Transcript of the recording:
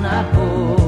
not cool.